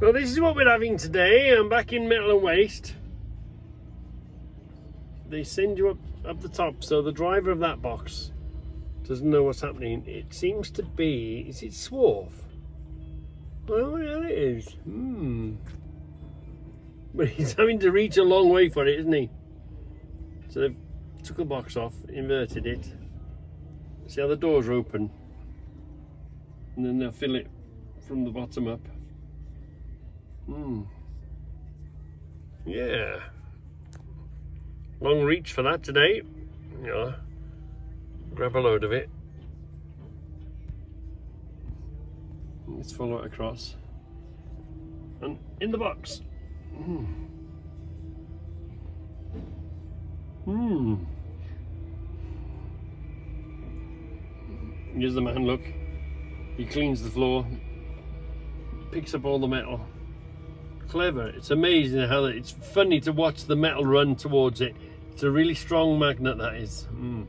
Well, this is what we're having today. I'm back in Metal and Waste. They send you up, up the top, so the driver of that box doesn't know what's happening. It seems to be, is it swarf? Oh, yeah, it is. Hmm. But he's having to reach a long way for it, isn't he? So they've took the box off, inverted it. See how the doors open? And then they'll fill it from the bottom up. Hmm. Yeah. Long reach for that today. Yeah. Grab a load of it. Let's follow it across. And in the box. Hmm. Hmm. Here's the man, look. He cleans the floor, picks up all the metal. Clever. It's amazing how it's funny to watch the metal run towards it. It's a really strong magnet that is. Mm.